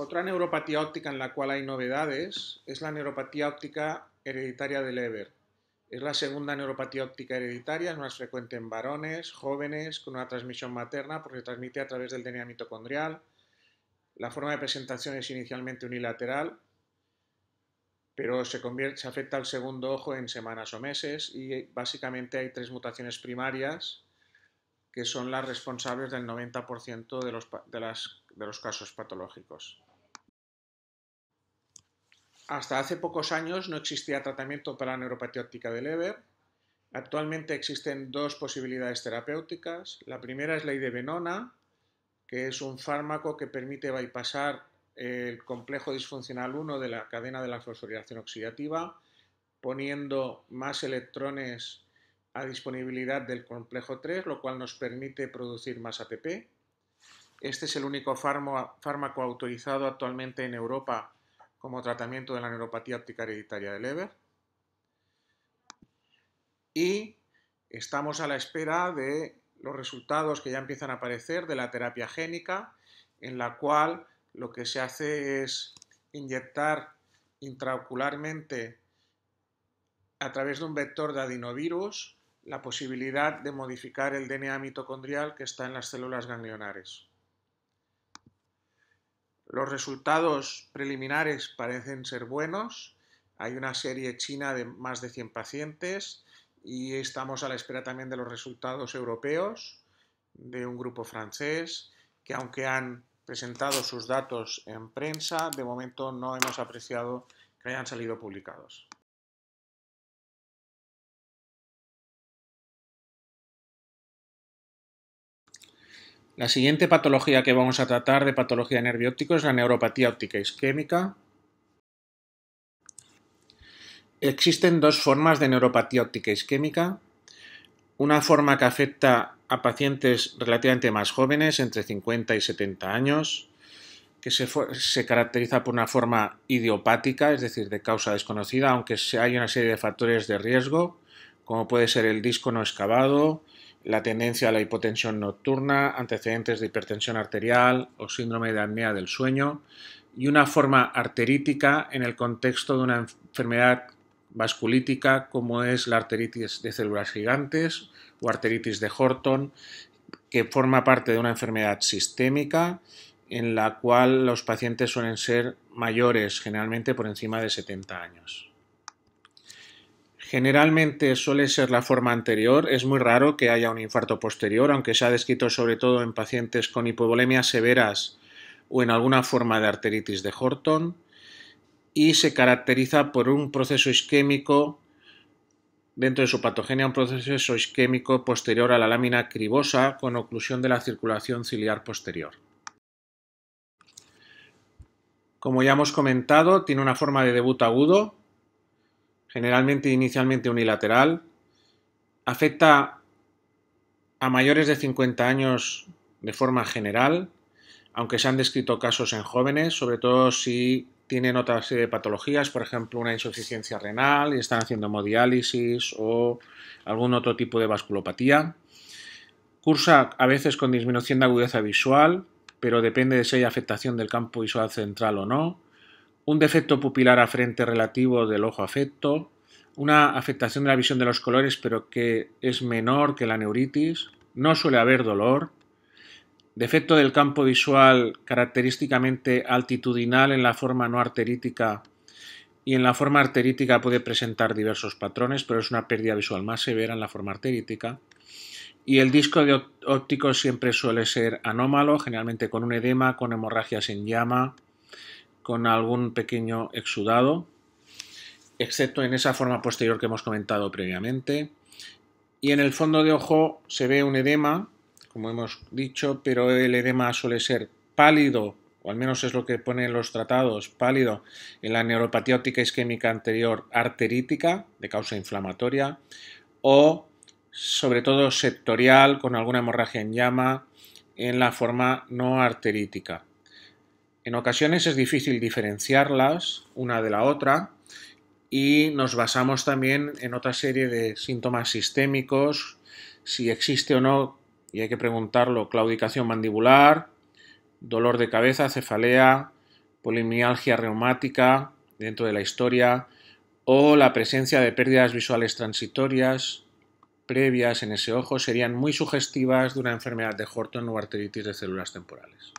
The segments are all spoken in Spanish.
Otra neuropatía óptica en la cual hay novedades es la neuropatía óptica hereditaria de Leber. Es la segunda neuropatía óptica hereditaria, es más frecuente en varones, jóvenes, con una transmisión materna, porque se transmite a través del DNA mitocondrial. La forma de presentación es inicialmente unilateral, pero se, afecta al segundo ojo en semanas o meses y básicamente hay tres mutaciones primarias que son las responsables del 90% de los, de, las, de los casos patológicos. Hasta hace pocos años no existía tratamiento para la neuropatía óptica de Leber. Actualmente existen dos posibilidades terapéuticas. La primera es la idebenona, que es un fármaco que permite bypassar el complejo disfuncional 1 de la cadena de la fosforilación oxidativa, poniendo más electrones a disponibilidad del complejo 3, lo cual nos permite producir más ATP. Este es el único fármaco autorizado actualmente en Europa como tratamiento de la neuropatía óptica hereditaria de Leber. Y estamos a la espera de los resultados que ya empiezan a aparecer de la terapia génica, en la cual lo que se hace es inyectar intraocularmente a través de un vector de adenovirus la posibilidad de modificar el DNA mitocondrial que está en las células ganglionares. Los resultados preliminares parecen ser buenos. Hay una serie china de más de 100 pacientes y estamos a la espera también de los resultados europeos de un grupo francés que aunque han presentado sus datos en prensa, de momento no hemos apreciado que hayan salido publicados. La siguiente patología que vamos a tratar de patología nervióptica es la neuropatía óptica isquémica. Existen dos formas de neuropatía óptica isquémica. Una forma que afecta a pacientes relativamente más jóvenes, entre 50 y 70 años, que se, se, caracteriza por una forma idiopática, es decir, de causa desconocida, aunque hay una serie de factores de riesgo, como puede ser el disco no excavado, la tendencia a la hipotensión nocturna, antecedentes de hipertensión arterial o síndrome de apnea del sueño y una forma arterítica en el contexto de una enfermedad vasculítica como es la arteritis de células gigantes o arteritis de Horton, que forma parte de una enfermedad sistémica en la cual los pacientes suelen ser mayores, generalmente por encima de 70 años. Generalmente suele ser la forma anterior, es muy raro que haya un infarto posterior, aunque se ha descrito sobre todo en pacientes con hipovolemias severas o en alguna forma de arteritis de Horton, y se caracteriza por un proceso isquémico dentro de su patogenia, un proceso isquémico posterior a la lámina cribosa con oclusión de la circulación ciliar posterior. Como ya hemos comentado, tiene una forma de debut agudo, generalmente inicialmente unilateral, afecta a mayores de 50 años de forma general, aunque se han descrito casos en jóvenes, sobre todo si tienen otra serie de patologías, por ejemplo una insuficiencia renal y están haciendo hemodiálisis o algún otro tipo de vasculopatía. Cursa a veces con disminución de agudeza visual, pero depende de si hay afectación del campo visual central o no un defecto pupilar a frente relativo del ojo afecto, una afectación de la visión de los colores pero que es menor que la neuritis, no suele haber dolor, defecto del campo visual característicamente altitudinal en la forma no arterítica y en la forma arterítica puede presentar diversos patrones, pero es una pérdida visual más severa en la forma arterítica. Y el disco de óptico siempre suele ser anómalo, generalmente con un edema, con hemorragias en llama, con algún pequeño exudado, excepto en esa forma posterior que hemos comentado previamente. Y en el fondo de ojo se ve un edema, como hemos dicho, pero el edema suele ser pálido, o al menos es lo que ponen los tratados, pálido en la neuropatía óptica isquémica anterior arterítica, de causa inflamatoria, o sobre todo sectorial, con alguna hemorragia en llama, en la forma no arterítica. En ocasiones es difícil diferenciarlas una de la otra y nos basamos también en otra serie de síntomas sistémicos, si existe o no, y hay que preguntarlo, claudicación mandibular, dolor de cabeza, cefalea, polimialgia reumática dentro de la historia o la presencia de pérdidas visuales transitorias previas en ese ojo serían muy sugestivas de una enfermedad de Horton o arteritis de células temporales.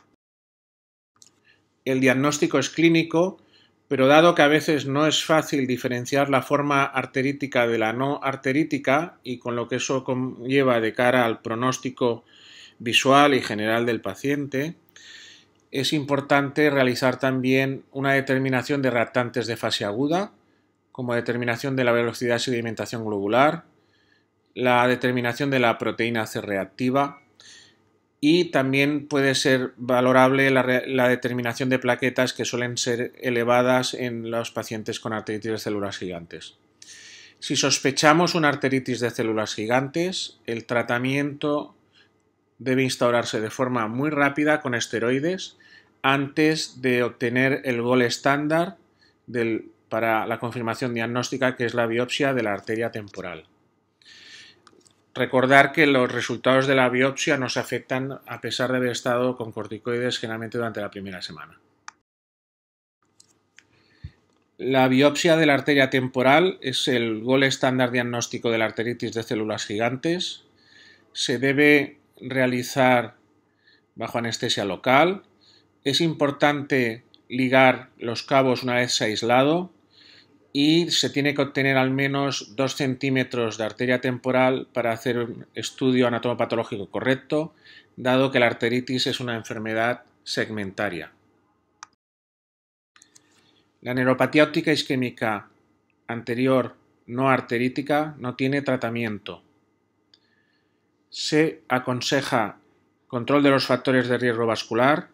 El diagnóstico es clínico, pero dado que a veces no es fácil diferenciar la forma arterítica de la no arterítica y con lo que eso conlleva de cara al pronóstico visual y general del paciente, es importante realizar también una determinación de reactantes de fase aguda, como determinación de la velocidad de sedimentación globular, la determinación de la proteína C reactiva y también puede ser valorable la, determinación de plaquetas que suelen ser elevadas en los pacientes con arteritis de células gigantes. Si sospechamos una arteritis de células gigantes, el tratamiento debe instaurarse de forma muy rápida con esteroides antes de obtener el gol estándar para la confirmación diagnóstica que es la biopsia de la arteria temporal. Recordar que los resultados de la biopsia no se afectan a pesar de haber estado con corticoides generalmente durante la primera semana. La biopsia de la arteria temporal es el gol estándar diagnóstico de la arteritis de células gigantes. Se debe realizar bajo anestesia local. Es importante ligar los cabos una vez se ha aislado y se tiene que obtener al menos 2 centímetros de arteria temporal para hacer un estudio anatomopatológico correcto, dado que la arteritis es una enfermedad segmentaria. La neuropatía óptica isquémica anterior no arterítica no tiene tratamiento. Se aconseja control de los factores de riesgo vascular,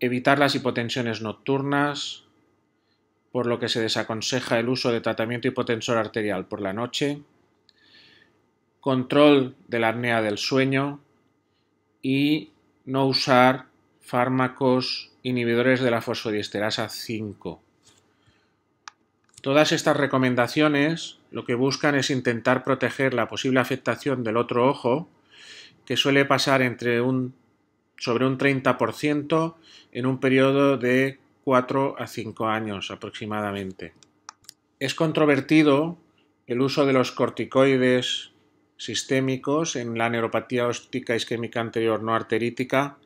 evitar las hipotensiones nocturnas, por lo que se desaconseja el uso de tratamiento hipotensor arterial por la noche, control de la apnea del sueño y no usar fármacos inhibidores de la fosfodiesterasa 5. Todas estas recomendaciones lo que buscan es intentar proteger la posible afectación del otro ojo, que suele pasar entre un sobre un 30% en un periodo de 4 a 5 años aproximadamente. Es controvertido el uso de los corticoides sistémicos en la neuropatía óptica isquémica anterior no arterítica,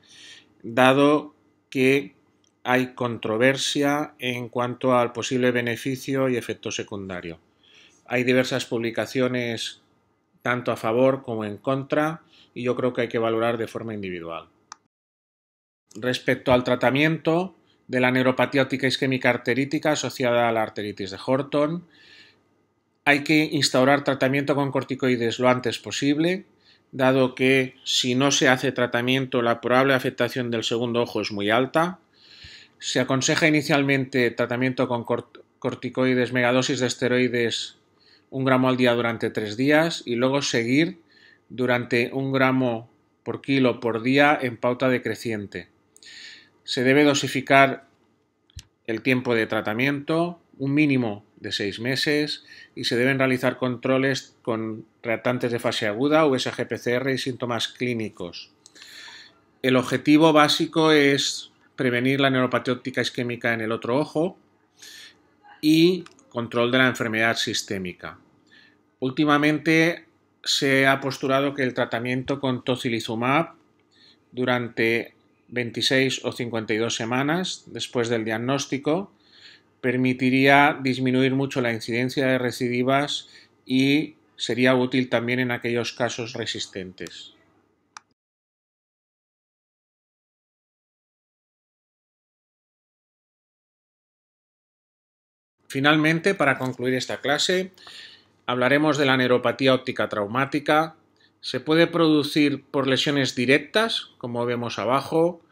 dado que hay controversia en cuanto al posible beneficio y efecto secundario. Hay diversas publicaciones tanto a favor como en contra y yo creo que hay que valorar de forma individual. Respecto al tratamiento, de la neuropatía isquémica arterítica asociada a la arteritis de Horton. Hay que instaurar tratamiento con corticoides lo antes posible, dado que si no se hace tratamiento la probable afectación del segundo ojo es muy alta. Se aconseja inicialmente tratamiento con corticoides, megadosis de esteroides un gramo al día durante tres días y luego seguir durante un gramo por kilo por día en pauta decreciente. Se debe dosificar el tiempo de tratamiento, un mínimo de seis meses, y se deben realizar controles con reactantes de fase aguda, USG-PCR y síntomas clínicos. El objetivo básico es prevenir la neuropatía óptica isquémica en el otro ojo y control de la enfermedad sistémica. Últimamente se ha postulado que el tratamiento con tocilizumab durante 26 o 52 semanas después del diagnóstico permitiría disminuir mucho la incidencia de recidivas y sería útil también en aquellos casos resistentes. Finalmente, para concluir esta clase, hablaremos de la neuropatía óptica traumática, se puede producir por lesiones directas, como vemos abajo,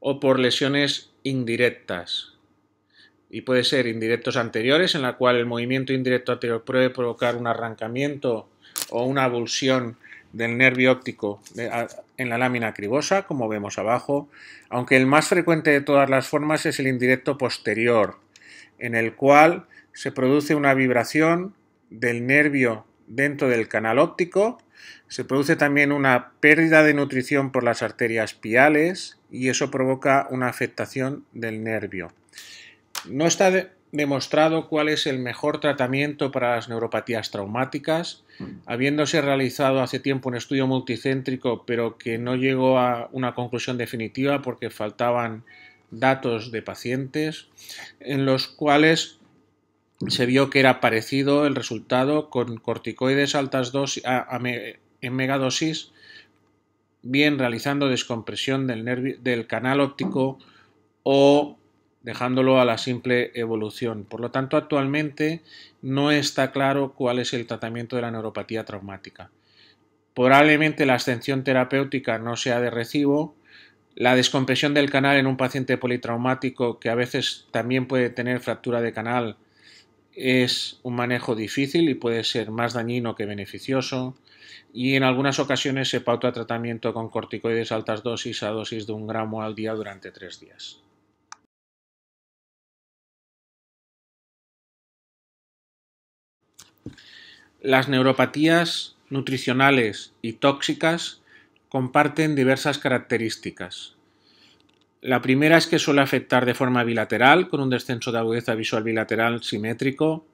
o por lesiones indirectas. Y puede ser indirectos anteriores, en la cual el movimiento indirecto anterior puede provocar un arrancamiento o una abulsión del nervio óptico en la lámina cribosa, como vemos abajo, aunque el más frecuente de todas las formas es el indirecto posterior, en el cual se produce una vibración del nervio dentro del canal óptico Se produce también una pérdida de nutrición por las arterias piales y eso provoca una afectación del nervio. No está demostrado cuál es el mejor tratamiento para las neuropatías traumáticas, habiéndose realizado hace tiempo un estudio multicéntrico, pero que no llegó a una conclusión definitiva porque faltaban datos de pacientes, en los cuales se vio que era parecido el resultado con corticoides altas dosis en megadosis, bien realizando descompresión del, del canal óptico o dejándolo a la simple evolución. Por lo tanto, actualmente no está claro cuál es el tratamiento de la neuropatía traumática. Probablemente la ascensión terapéutica no sea de recibo. La descompresión del canal en un paciente politraumático que a veces también puede tener fractura de canal es un manejo difícil y puede ser más dañino que beneficioso. Y en algunas ocasiones se pauta tratamiento con corticoides altas dosis a dosis de un gramo al día durante tres días. Las neuropatías nutricionales y tóxicas comparten diversas características. La primera es que suele afectar de forma bilateral, con un descenso de agudeza visual bilateral simétrico.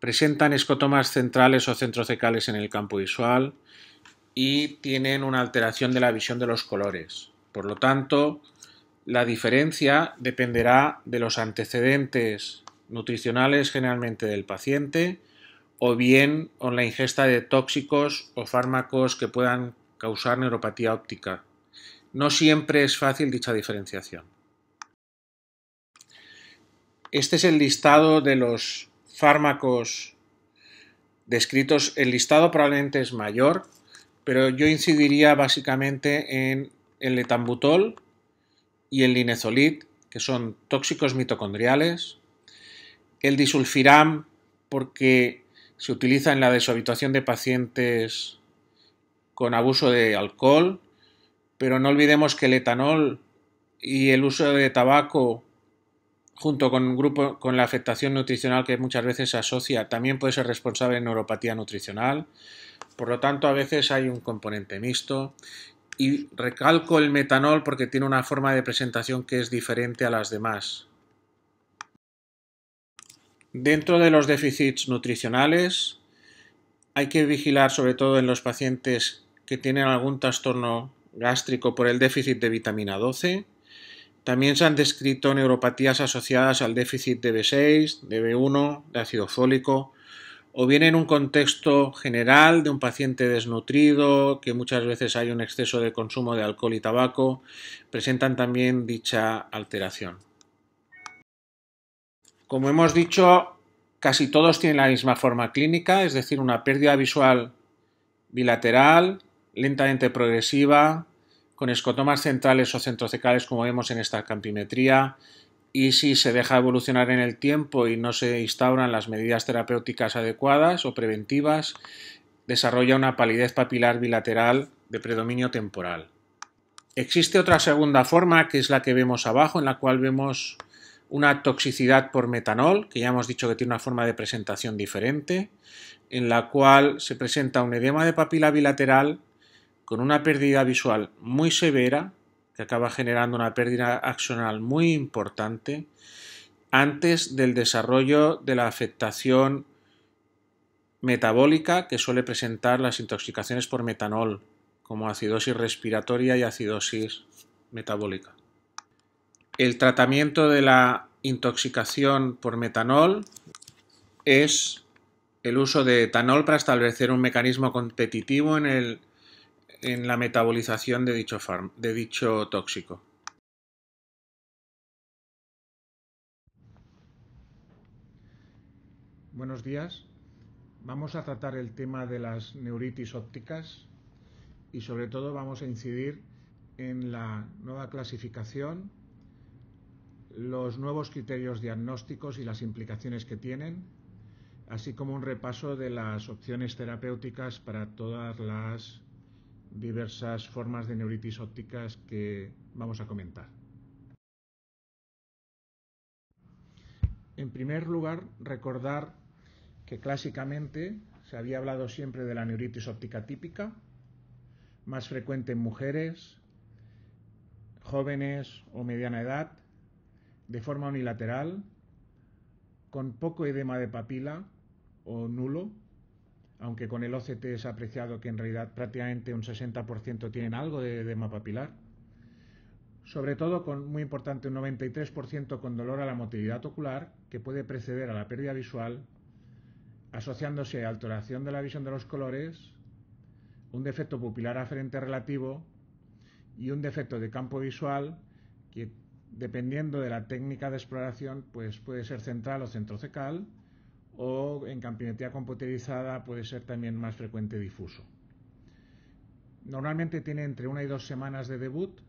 Presentan escotomas centrales o centrocecales en el campo visual y tienen una alteración de la visión de los colores. Por lo tanto, la diferencia dependerá de los antecedentes nutricionales generalmente del paciente o bien con la ingesta de tóxicos o fármacos que puedan causar neuropatía óptica. No siempre es fácil dicha diferenciación. Este es el listado de los fármacos descritos. El listado probablemente es mayor, pero yo incidiría básicamente en el etambutol y el linezolid, que son tóxicos mitocondriales, el disulfiram, porque se utiliza en la deshabituación de pacientes con abuso de alcohol, pero no olvidemos que el etanol y el uso de tabaco junto con, un grupo, con la afectación nutricional que muchas veces se asocia, también puede ser responsable de neuropatía nutricional. Por lo tanto, a veces hay un componente mixto. Y recalco el metanol porque tiene una forma de presentación que es diferente a las demás. Dentro de los déficits nutricionales, hay que vigilar sobre todo en los pacientes que tienen algún trastorno gástrico por el déficit de vitamina 12. También se han descrito neuropatías asociadas al déficit de B6, de B1, de ácido fólico, o bien en un contexto general de un paciente desnutrido, que muchas veces hay un exceso de consumo de alcohol y tabaco, presentan también dicha alteración. Como hemos dicho, casi todos tienen la misma forma clínica, es decir, una pérdida visual bilateral, lentamente progresiva, con escotomas centrales o centrocecales como vemos en esta campimetría, y si se deja evolucionar en el tiempo y no se instauran las medidas terapéuticas adecuadas o preventivas, desarrolla una palidez papilar bilateral de predominio temporal. Existe otra segunda forma, que es la que vemos abajo, en la cual vemos una toxicidad por metanol, que ya hemos dicho que tiene una forma de presentación diferente, en la cual se presenta un edema de papila bilateral con una pérdida visual muy severa, que acaba generando una pérdida axonal muy importante, antes del desarrollo de la afectación metabólica que suele presentar las intoxicaciones por metanol, como acidosis respiratoria y acidosis metabólica. El tratamiento de la intoxicación por metanol es el uso de etanol para establecer un mecanismo competitivo en el en la metabolización de dicho, de dicho tóxico. Buenos días. Vamos a tratar el tema de las neuritis ópticas y sobre todo vamos a incidir en la nueva clasificación, los nuevos criterios diagnósticos y las implicaciones que tienen, así como un repaso de las opciones terapéuticas para todas las diversas formas de neuritis ópticas que vamos a comentar. En primer lugar, recordar que clásicamente se había hablado siempre de la neuritis óptica típica, más frecuente en mujeres, jóvenes o mediana edad, de forma unilateral, con poco edema de papila o nulo, aunque con el OCT es apreciado que en realidad prácticamente un 60% tienen algo de edema papilar. Sobre todo, con, muy importante, un 93% con dolor a la motilidad ocular, que puede preceder a la pérdida visual, asociándose a alteración de la visión de los colores, un defecto pupilar aferente relativo y un defecto de campo visual que, dependiendo de la técnica de exploración, pues puede ser central o centrocecal, o en campimetría computerizada puede ser también más frecuente difuso. Normalmente tiene entre una y dos semanas de debut,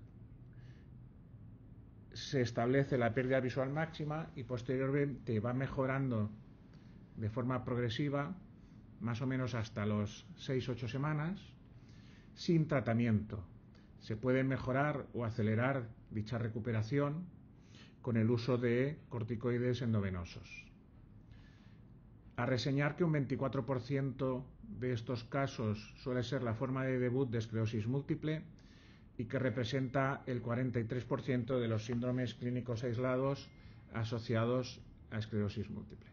se establece la pérdida visual máxima y posteriormente va mejorando de forma progresiva, más o menos hasta los 6-8 semanas, sin tratamiento. Se puede mejorar o acelerar dicha recuperación con el uso de corticoides endovenosos. A reseñar que un 24% de estos casos suele ser la forma de debut de esclerosis múltiple y que representa el 43% de los síndromes clínicos aislados asociados a esclerosis múltiple.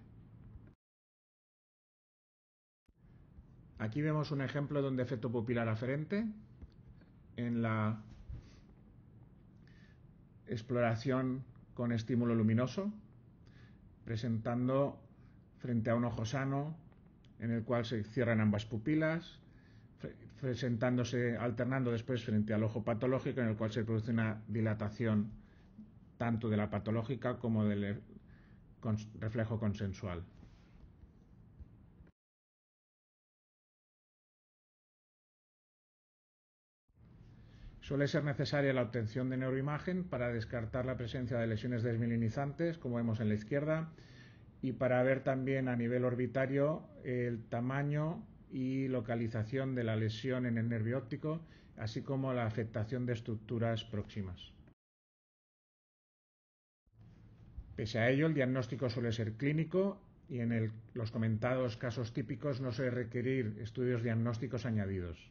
Aquí vemos un ejemplo de un defecto pupilar aferente en la exploración con estímulo luminoso, presentando frente a un ojo sano en el cual se cierran ambas pupilas, presentándose, alternando después frente al ojo patológico en el cual se produce una dilatación tanto de la patológica como del reflejo consensual. Suele ser necesaria la obtención de neuroimagen para descartar la presencia de lesiones desmilinizantes, como vemos en la izquierda, y para ver también a nivel orbitario el tamaño y localización de la lesión en el nervio óptico, así como la afectación de estructuras próximas. Pese a ello, el diagnóstico suele ser clínico y en los comentados casos típicos no suele requerir estudios diagnósticos añadidos.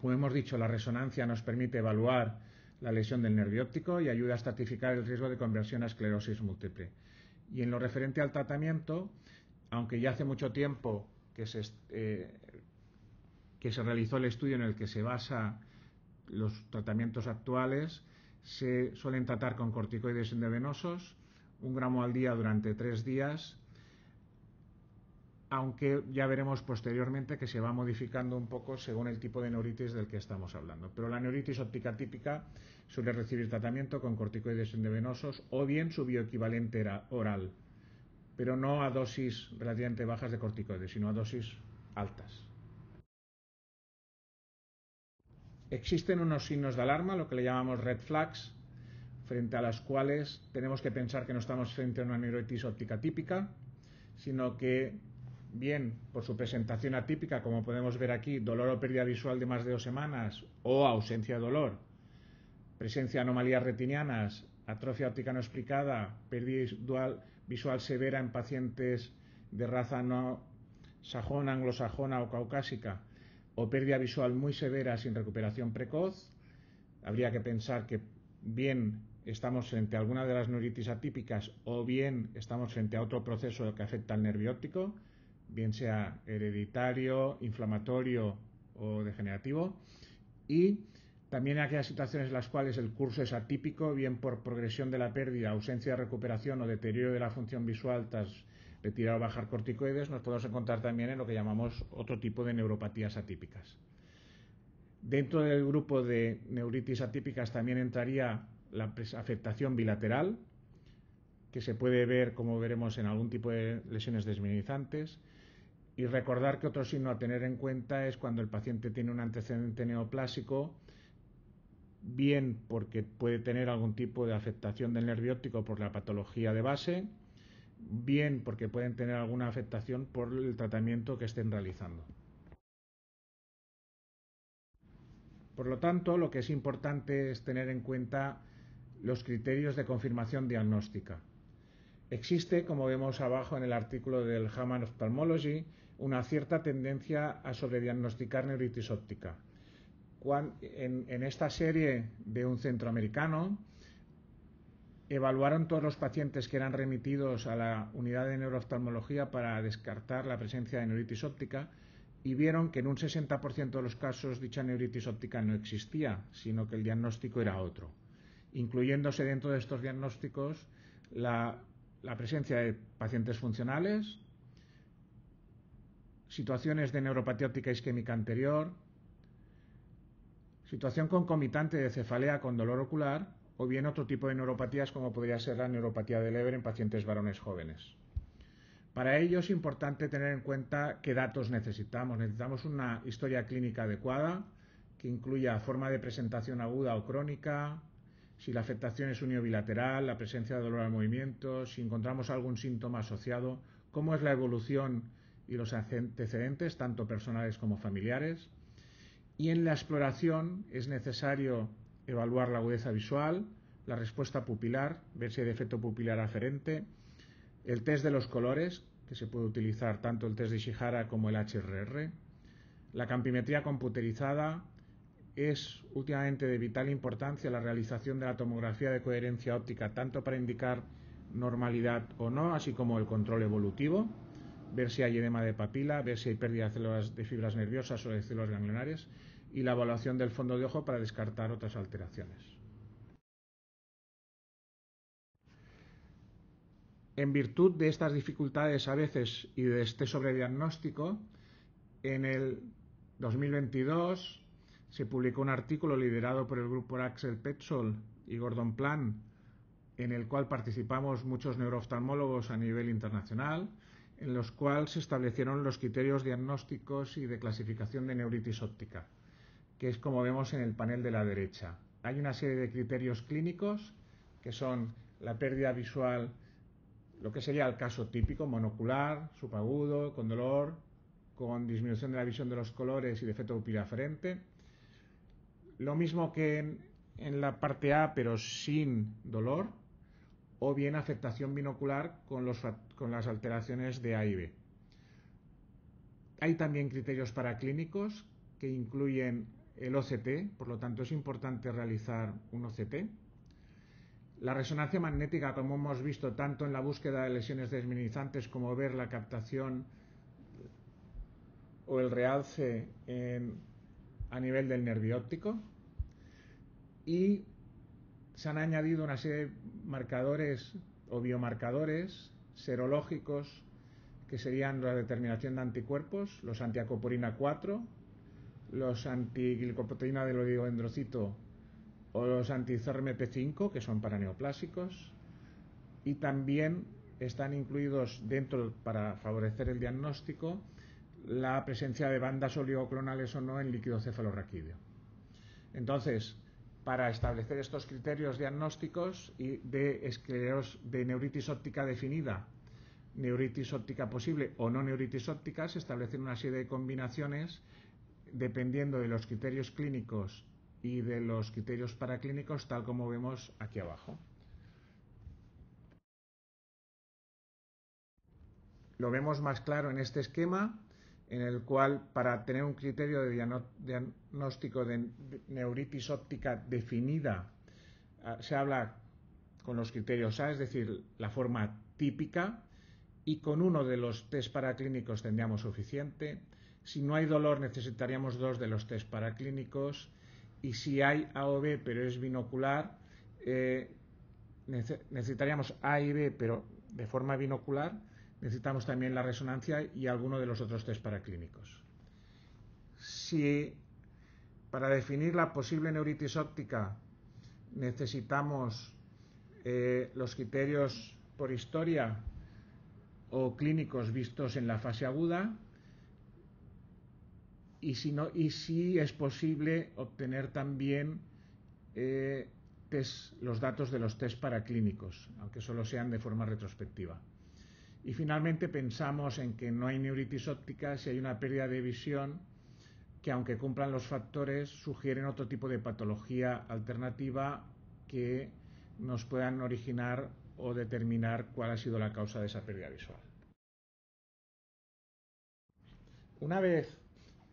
Como hemos dicho, la resonancia nos permite evaluar la lesión del nervio óptico y ayuda a estratificar el riesgo de conversión a esclerosis múltiple. Y en lo referente al tratamiento, aunque ya hace mucho tiempo que se, eh, que se realizó el estudio en el que se basa los tratamientos actuales, se suelen tratar con corticoides endovenosos, un gramo al día durante tres días aunque ya veremos posteriormente que se va modificando un poco según el tipo de neuritis del que estamos hablando. Pero la neuritis óptica típica suele recibir tratamiento con corticoides endovenosos o bien su bioequivalente oral, pero no a dosis relativamente bajas de corticoides, sino a dosis altas. Existen unos signos de alarma, lo que le llamamos red flags, frente a las cuales tenemos que pensar que no estamos frente a una neuritis óptica típica, sino que bien por su presentación atípica, como podemos ver aquí, dolor o pérdida visual de más de dos semanas o ausencia de dolor, presencia de anomalías retinianas, atrofia óptica no explicada, pérdida visual, severa en pacientes de raza no sajona, anglosajona o caucásica, o pérdida visual muy severa sin recuperación precoz, habría que pensar que bien estamos frente a alguna de las neuritis atípicas o bien estamos frente a otro proceso que afecta al nervio óptico, bien sea hereditario, inflamatorio o degenerativo, y también aquellas situaciones en las cuales el curso es atípico, bien por progresión de la pérdida, ausencia de recuperación o deterioro de la función visual tras retirar o bajar corticoides, nos podemos encontrar también en lo que llamamos otro tipo de neuropatías atípicas. Dentro del grupo de neuritis atípicas también entraría la afectación bilateral, que se puede ver, como veremos, en algún tipo de lesiones desminimizantes. Y recordar que otro signo a tener en cuenta es cuando el paciente tiene un antecedente neoplásico, bien porque puede tener algún tipo de afectación del nervio óptico por la patología de base, bien porque pueden tener alguna afectación por el tratamiento que estén realizando. Por lo tanto, lo que es importante es tener en cuenta los criterios de confirmación diagnóstica. Existe, como vemos abajo en el artículo del Haman Ophthalmology, una cierta tendencia a sobrediagnosticar neuritis óptica. En, en, esta serie de un centroamericano, evaluaron todos los pacientes que eran remitidos a la unidad de neurooftalmología para descartar la presencia de neuritis óptica y vieron que en un 60% de los casos dicha neuritis óptica no existía, sino que el diagnóstico era otro, incluyéndose dentro de estos diagnósticos la, la presencia de pacientes funcionales, situaciones de neuropatía óptica isquémica anterior, situación concomitante de cefalea con dolor ocular o bien otro tipo de neuropatías como podría ser la neuropatía de Leber en pacientes varones jóvenes. Para ello es importante tener en cuenta qué datos necesitamos. Necesitamos una historia clínica adecuada que incluya forma de presentación aguda o crónica, si la afectación es uniobilateral, la presencia de dolor al movimiento, si encontramos algún síntoma asociado, cómo es la evolución y los antecedentes, tanto personales como familiares. Y en la exploración es necesario evaluar la agudeza visual, la respuesta pupilar, ver si hay defecto pupilar aferente, el test de los colores, que se puede utilizar tanto el test de Ishihara como el HRR. La campimetría computerizada es últimamente de vital importancia la realización de la tomografía de coherencia óptica, tanto para indicar normalidad o no, así como el control evolutivo, ver si hay edema de papila, ver si hay pérdida de células de fibras nerviosas o de células ganglionares y la evaluación del fondo de ojo para descartar otras alteraciones. En virtud de estas dificultades a veces y de este sobrediagnóstico, en el 2022 se publicó un artículo liderado por el grupo Axel Petzol y Gordon Plan, en el cual participamos muchos neurooftalmólogos a nivel internacional, en los cuales se establecieron los criterios diagnósticos y de clasificación de neuritis óptica, que es como vemos en el panel de la derecha. Hay una serie de criterios clínicos que son la pérdida visual lo que sería el caso típico, monocular, subagudo, con dolor, con disminución de la visión de los colores y defecto pupilar aferente. Lo mismo que en, la parte A, pero sin dolor, o bien afectación binocular con, con las alteraciones de A y B. Hay también criterios paraclínicos que incluyen el OCT, por lo tanto es importante realizar un OCT la resonancia magnética, como hemos visto tanto en la búsqueda de lesiones desminimizantes como ver la captación o el realce a nivel del nervio óptico. Y se han añadido una serie de marcadores o biomarcadores serológicos que serían la determinación de anticuerpos, los antiacoporina 4, los antiglicoproteína del oligoendrocito o los anti-CRMP5, que son para neoplásicos, y también están incluidos dentro, para favorecer el diagnóstico, la presencia de bandas oligoclonales o no en líquido cefalorraquídeo. Entonces, para establecer estos criterios diagnósticos y de escleros de neuritis óptica definida, neuritis óptica posible o no neuritis óptica, se establecen una serie de combinaciones dependiendo de los criterios clínicos y de los criterios paraclínicos tal como vemos aquí abajo. Lo vemos más claro en este esquema en el cual para tener un criterio de diagnóstico de neuritis óptica definida ah, se habla con los criterios A, es decir, la forma típica, y con uno de los test paraclínicos tendríamos suficiente. Si no hay dolor necesitaríamos dos de los test paraclínicos y si hay A o B pero es binocular, eh, necesitaríamos A y B pero de forma binocular, necesitamos también la resonancia y alguno de los otros test paraclínicos. Si para definir la posible neuritis óptica necesitamos eh, los criterios por historia o clínicos vistos en la fase aguda, y si, es posible obtener también eh, los datos de los test paraclínicos, aunque solo sean de forma retrospectiva. Y finalmente pensamos en que no hay neuritis óptica si hay una pérdida de visión que aunque cumplan los factores sugieren otro tipo de patología alternativa que nos puedan originar o determinar cuál ha sido la causa de esa pérdida visual. Una vez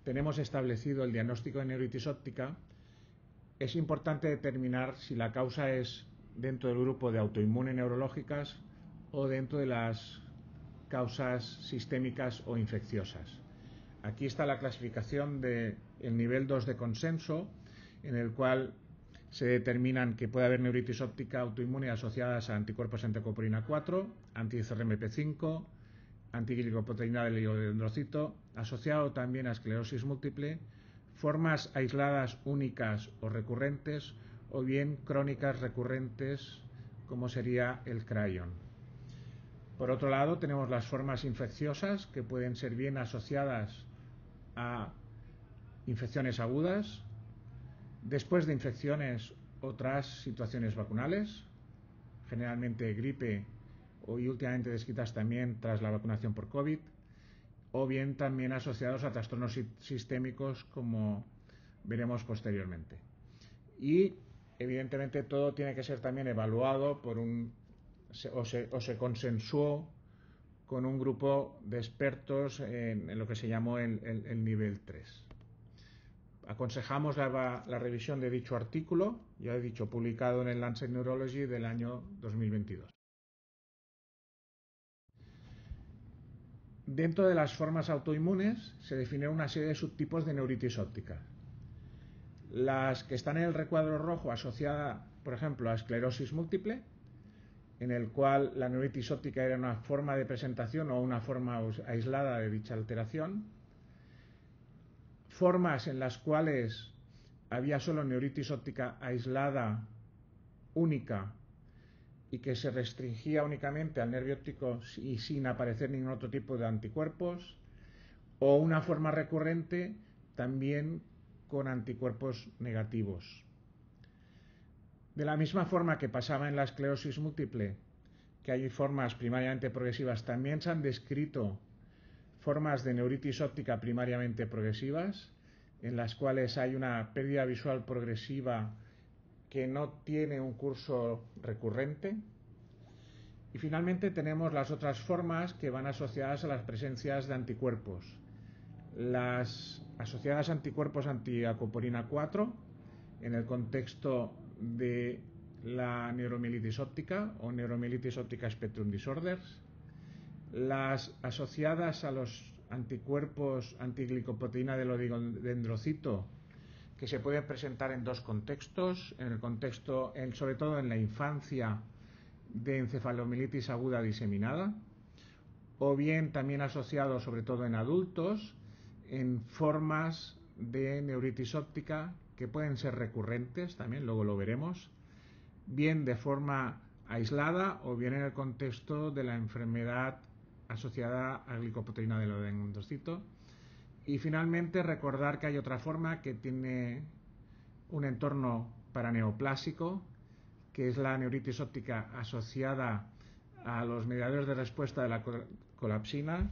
tenemos establecido el diagnóstico de neuritis óptica, es importante determinar si la causa es dentro del grupo de autoinmune neurológicas o dentro de las causas sistémicas o infecciosas. Aquí está la clasificación del nivel 2 de consenso, en el cual se determinan que puede haber neuritis óptica autoinmune asociadas a anticuerpos anticoprina 4, anti-CRMP5, antiglicoproteína del hidrodendrocito, asociado también a esclerosis múltiple, formas aisladas únicas o recurrentes, o bien crónicas recurrentes, como sería el crayon. Por otro lado, tenemos las formas infecciosas, que pueden ser bien asociadas a infecciones agudas, después de infecciones otras situaciones vacunales, generalmente gripe y últimamente descritas también tras la vacunación por COVID, o bien también asociados a trastornos sistémicos como veremos posteriormente. Y evidentemente todo tiene que ser también evaluado por un o se, consensuó con un grupo de expertos en, lo que se llamó el, el, el nivel 3. Aconsejamos la, revisión de dicho artículo, ya he dicho, publicado en el Lancet Neurology del año 2022. Dentro de las formas autoinmunes se define una serie de subtipos de neuritis óptica. Las que están en el recuadro rojo asociada, por ejemplo, a esclerosis múltiple, en el cual la neuritis óptica era una forma de presentación o una forma aislada de dicha alteración, formas en las cuales había solo neuritis óptica aislada, única, y que se restringía únicamente al nervio óptico y sin aparecer ningún otro tipo de anticuerpos, o una forma recurrente también con anticuerpos negativos. De la misma forma que pasaba en la esclerosis múltiple, que hay formas primariamente progresivas, también se han descrito formas de neuritis óptica primariamente progresivas, en las cuales hay una pérdida visual progresiva que no tiene un curso recurrente. Y finalmente tenemos las otras formas que van asociadas a las presencias de anticuerpos. Las asociadas a anticuerpos antiacoporina 4, en el contexto de la neuromielitis óptica o neuromielitis óptica spectrum disorders, las asociadas a los anticuerpos antiglicoproteína del oligodendrocito que se pueden presentar en dos contextos, en el contexto, sobre todo en la infancia de encefalomielitis aguda diseminada, o bien también asociado sobre todo en adultos en formas de neuritis óptica que pueden ser recurrentes, también luego lo veremos, bien de forma aislada o bien en el contexto de la enfermedad asociada a glicoproteína del odendrocito y finalmente recordar que hay otra forma que tiene un entorno paraneoplásico, que es la neuritis óptica asociada a los mediadores de respuesta de la colapsina.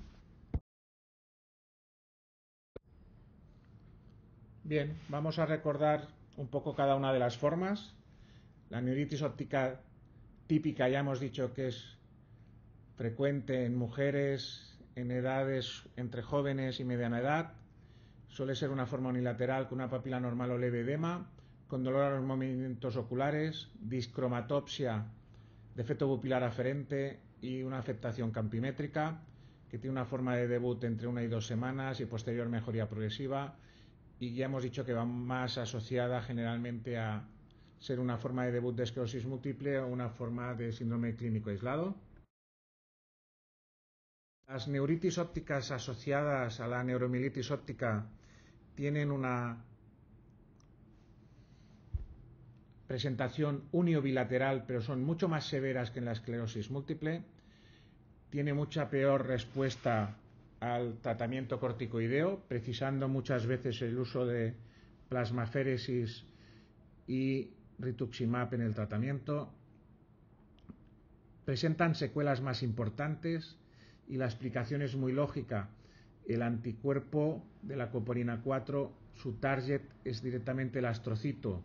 Bien, vamos a recordar un poco cada una de las formas. La neuritis óptica típica ya hemos dicho que es frecuente en mujeres en edades entre jóvenes y mediana edad. Suele ser una forma unilateral con una papila normal o leve edema, con dolor a los movimientos oculares, discromatopsia, defecto pupilar aferente y una afectación campimétrica, que tiene una forma de debut entre una y dos semanas y posterior mejoría progresiva. Y ya hemos dicho que va más asociada generalmente a ser una forma de debut de esclerosis múltiple o una forma de síndrome clínico aislado. Las neuritis ópticas asociadas a la neuromielitis óptica tienen una presentación uniobilateral, pero son mucho más severas que en la esclerosis múltiple. Tiene mucha peor respuesta al tratamiento corticoideo, precisando muchas veces el uso de plasmaféresis y rituximab en el tratamiento. Presentan secuelas más importantes y la explicación es muy lógica. El anticuerpo de la coporina 4, su target es directamente el astrocito,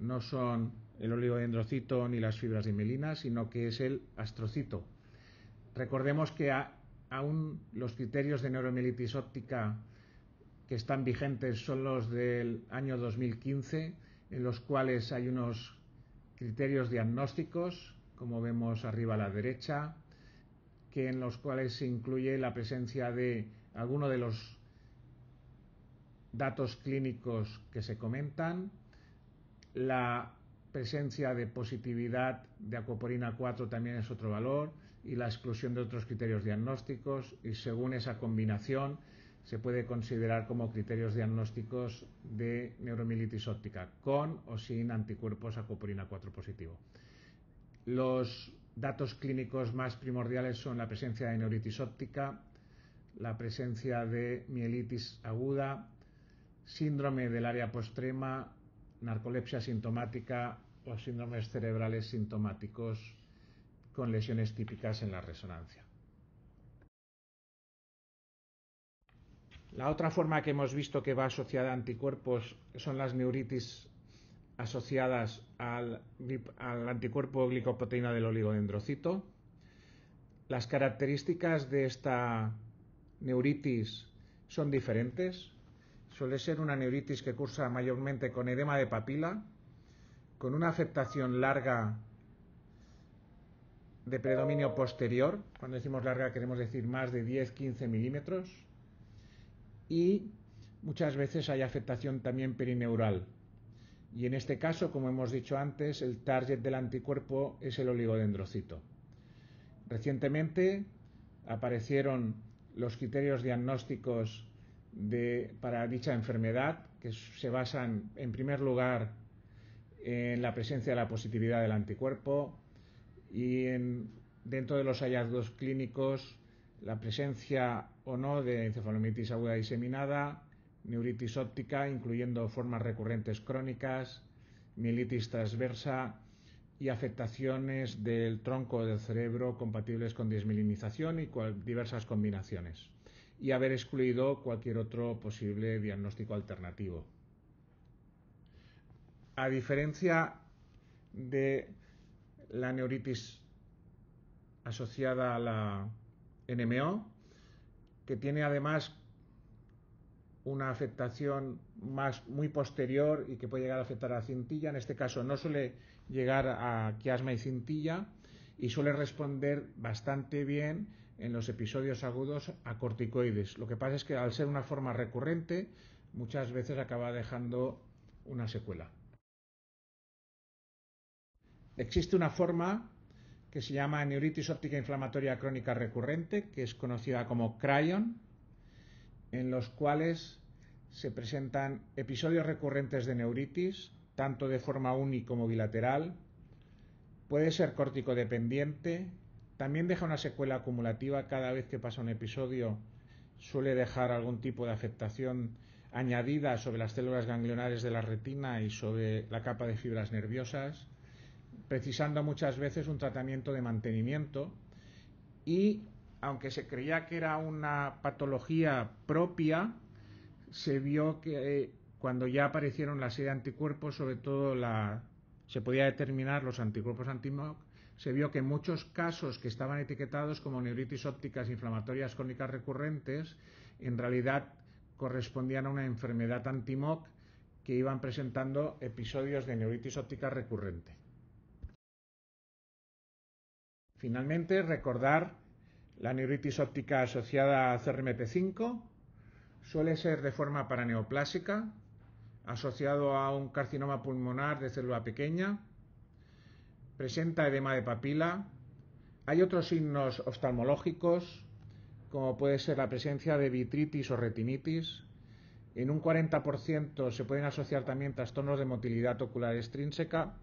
no son el oligodendrocito ni las fibras de melina, sino que es el astrocito. Recordemos que a, aún los criterios de neuromielitis óptica que están vigentes son los del año 2015, en los cuales hay unos criterios diagnósticos, como vemos arriba a la derecha, que en los cuales se incluye la presencia de alguno de los datos clínicos que se comentan, la presencia de positividad de acuaporina 4 también es otro valor y la exclusión de otros criterios diagnósticos y según esa combinación se puede considerar como criterios diagnósticos de neuromielitis óptica con o sin anticuerpos acuaporina 4 positivo. Los datos clínicos más primordiales son la presencia de neuritis óptica, la presencia de mielitis aguda, síndrome del área postrema, narcolepsia sintomática o síndromes cerebrales sintomáticos con lesiones típicas en la resonancia. La otra forma que hemos visto que va asociada a anticuerpos son las neuritis asociadas al, anticuerpo glicoproteína del oligodendrocito. Las características de esta neuritis son diferentes. Suele ser una neuritis que cursa mayormente con edema de papila, con una afectación larga de predominio posterior. Cuando decimos larga queremos decir más de 10-15 milímetros. Y muchas veces hay afectación también perineural. Y en este caso, como hemos dicho antes, el target del anticuerpo es el oligodendrocito. Recientemente aparecieron los criterios diagnósticos para dicha enfermedad, que se basan en primer lugar en la presencia de la positividad del anticuerpo y en, dentro de los hallazgos clínicos la presencia o no de encefalomitis aguda diseminada, neuritis óptica, incluyendo formas recurrentes crónicas, mielitis transversa y afectaciones del tronco del cerebro compatibles con desmilinización y diversas combinaciones y haber excluido cualquier otro posible diagnóstico alternativo. A diferencia de la neuritis asociada a la NMO, que tiene además una afectación más muy posterior y que puede llegar a afectar a la cintilla. En este caso no suele llegar a quiasma y cintilla y suele responder bastante bien en los episodios agudos a corticoides. Lo que pasa es que al ser una forma recurrente, muchas veces acaba dejando una secuela. Existe una forma que se llama neuritis óptica inflamatoria crónica recurrente, que es conocida como CRYON, en los cuales se presentan episodios recurrentes de neuritis, tanto de forma uni como bilateral, puede ser córtico dependiente, también deja una secuela acumulativa. Cada vez que pasa un episodio, suele dejar algún tipo de afectación añadida sobre las células ganglionares de la retina y sobre la capa de fibras nerviosas, precisando muchas veces un tratamiento de mantenimiento y aunque se creía que era una patología propia, se vio que eh, cuando ya aparecieron la serie anticuerpos, sobre todo la, se podía determinar los anticuerpos antimoc, se vio que muchos casos que estaban etiquetados como neuritis ópticas inflamatorias crónicas recurrentes, en realidad correspondían a una enfermedad antimoc que iban presentando episodios de neuritis óptica recurrente. Finalmente, recordar la neuritis óptica asociada a CRMP5 suele ser de forma paraneoplásica, asociado a un carcinoma pulmonar de célula pequeña, presenta edema de papila, hay otros signos oftalmológicos, como puede ser la presencia de vitritis o retinitis. En un 40% se pueden asociar también trastornos de motilidad ocular extrínseca.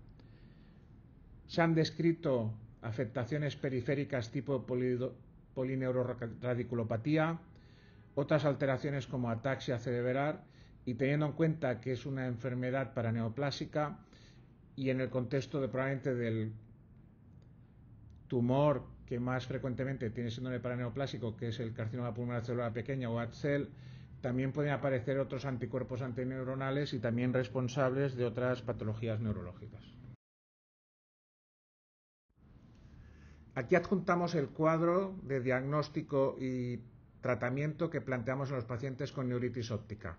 Se han descrito afectaciones periféricas tipo polineuroradiculopatía, otras alteraciones como ataxia cerebral y teniendo en cuenta que es una enfermedad paraneoplásica y en el contexto de probablemente del tumor que más frecuentemente tiene síndrome paraneoplásico, que es el carcinoma pulmonar celular pequeña o ATSEL, también pueden aparecer otros anticuerpos antineuronales y también responsables de otras patologías neurológicas. Aquí adjuntamos el cuadro de diagnóstico y tratamiento que planteamos en los pacientes con neuritis óptica.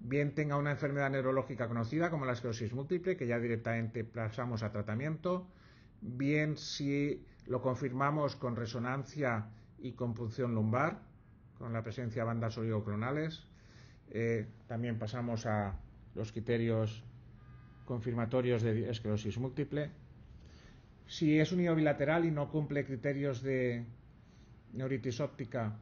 Bien tenga una enfermedad neurológica conocida como la esclerosis múltiple, que ya directamente pasamos a tratamiento, bien si lo confirmamos con resonancia y con punción lumbar, con la presencia de bandas oligoclonales. Eh, también pasamos a los criterios confirmatorios de esclerosis múltiple. Si es unido bilateral y no cumple criterios de neuritis óptica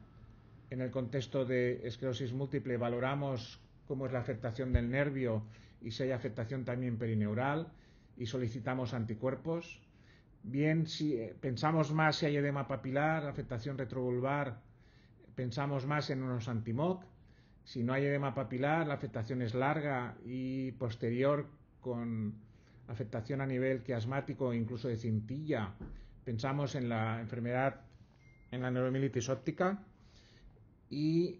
en el contexto de esclerosis múltiple, valoramos cómo es la afectación del nervio y si hay afectación también perineural y solicitamos anticuerpos. Bien, si eh, pensamos más si hay edema papilar, afectación retrovulvar, pensamos más en unos antimoc. Si no hay edema papilar, la afectación es larga y posterior con afectación a nivel quiasmático incluso de cintilla. Pensamos en la enfermedad, en la neuromielitis óptica, y,